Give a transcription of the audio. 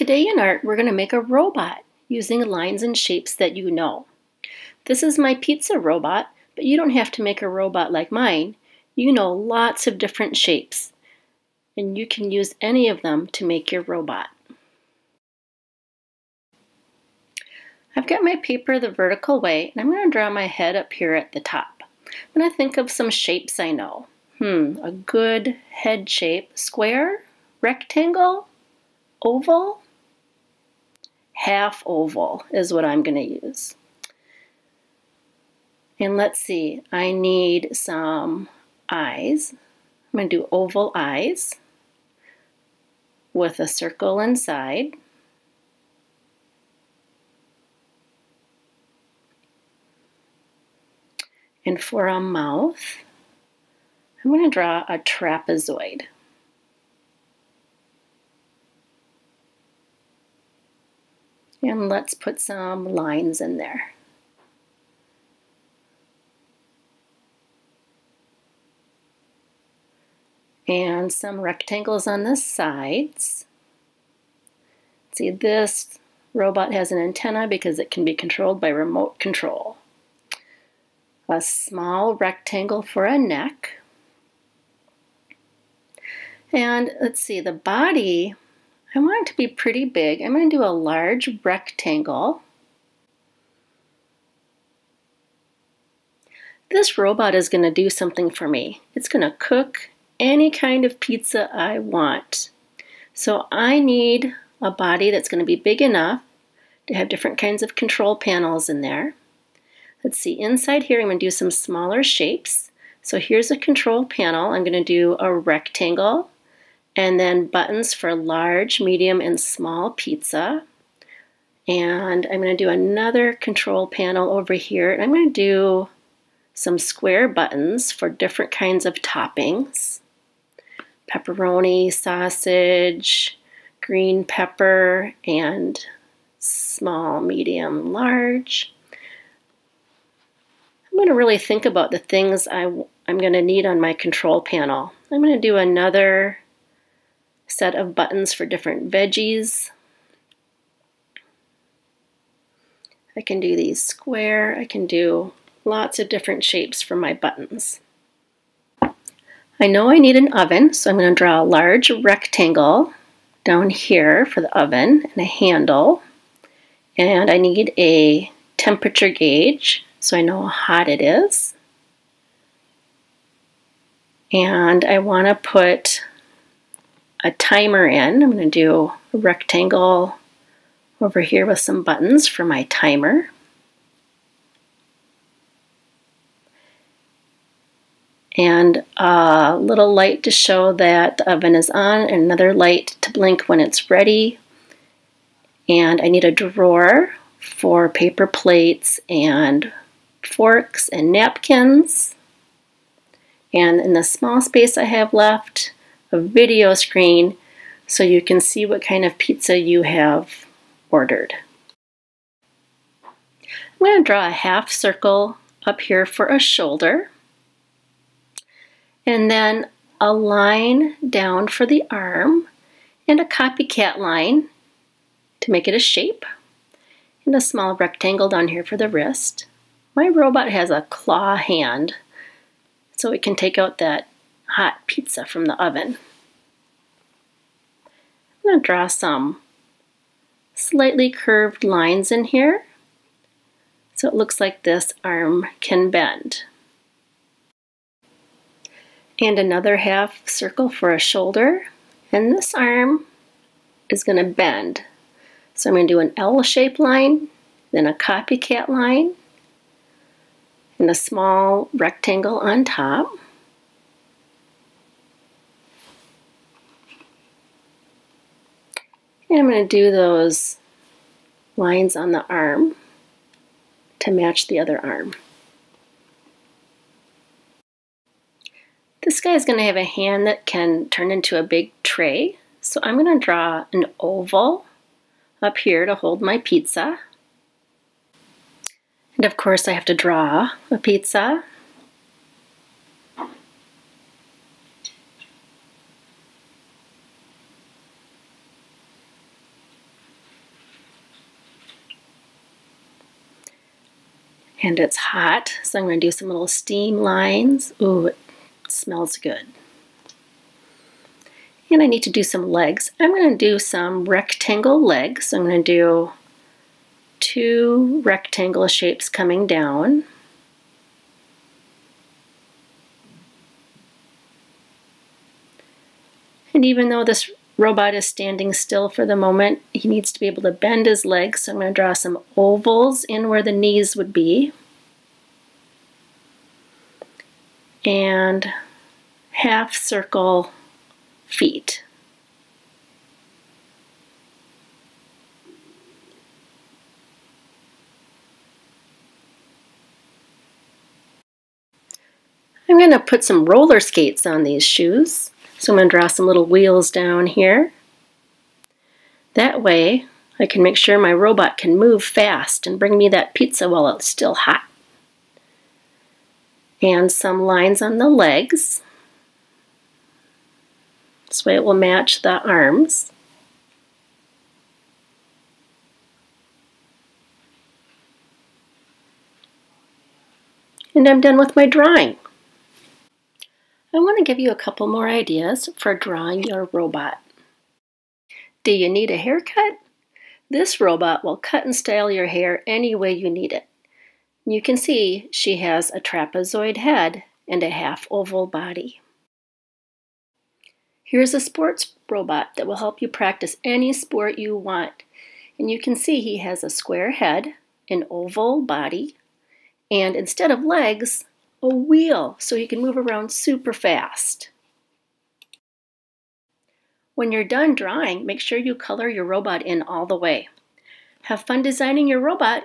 Today in art, we're going to make a robot using lines and shapes that you know. This is my pizza robot, but you don't have to make a robot like mine. You know lots of different shapes, and you can use any of them to make your robot. I've got my paper the vertical way, and I'm going to draw my head up here at the top. Going to think of some shapes I know. Hmm, a good head shape. Square? Rectangle? Oval? Half oval is what I'm going to use. And let's see, I need some eyes. I'm going to do oval eyes with a circle inside. And for a mouth, I'm going to draw a trapezoid. And let's put some lines in there. And some rectangles on the sides. See, this robot has an antenna because it can be controlled by remote control. A small rectangle for a neck. And let's see, the body I want it to be pretty big. I'm going to do a large rectangle. This robot is going to do something for me. It's going to cook any kind of pizza I want. So I need a body that's going to be big enough to have different kinds of control panels in there. Let's see, inside here I'm going to do some smaller shapes. So here's a control panel. I'm going to do a rectangle and then buttons for large, medium, and small pizza. And I'm going to do another control panel over here. And I'm going to do some square buttons for different kinds of toppings. Pepperoni, sausage, green pepper, and small, medium, large. I'm going to really think about the things I, I'm going to need on my control panel. I'm going to do another set of buttons for different veggies. I can do these square, I can do lots of different shapes for my buttons. I know I need an oven, so I'm going to draw a large rectangle down here for the oven and a handle. And I need a temperature gauge so I know how hot it is. And I want to put a timer in. I'm going to do a rectangle over here with some buttons for my timer. And a little light to show that the oven is on, and another light to blink when it's ready. And I need a drawer for paper plates and forks and napkins. And in the small space I have left, a video screen so you can see what kind of pizza you have ordered. I'm going to draw a half circle up here for a shoulder and then a line down for the arm and a copycat line to make it a shape and a small rectangle down here for the wrist. My robot has a claw hand so it can take out that hot pizza from the oven. I'm going to draw some slightly curved lines in here so it looks like this arm can bend. And another half circle for a shoulder and this arm is going to bend. So I'm going to do an L-shaped line, then a copycat line, and a small rectangle on top. And I'm going to do those lines on the arm to match the other arm. This guy is going to have a hand that can turn into a big tray. So I'm going to draw an oval up here to hold my pizza. And of course I have to draw a pizza. And it's hot, so I'm going to do some little steam lines. Ooh, it smells good. And I need to do some legs. I'm going to do some rectangle legs. So I'm going to do two rectangle shapes coming down. And even though this robot is standing still for the moment, he needs to be able to bend his legs. So I'm going to draw some ovals in where the knees would be. And half circle feet. I'm going to put some roller skates on these shoes. So I'm going to draw some little wheels down here. That way I can make sure my robot can move fast and bring me that pizza while it's still hot. And some lines on the legs. This way it will match the arms. And I'm done with my drawing. I want to give you a couple more ideas for drawing your robot. Do you need a haircut? This robot will cut and style your hair any way you need it. You can see she has a trapezoid head and a half oval body. Here's a sports robot that will help you practice any sport you want. And you can see he has a square head, an oval body, and instead of legs, a wheel so he can move around super fast. When you're done drawing, make sure you color your robot in all the way. Have fun designing your robot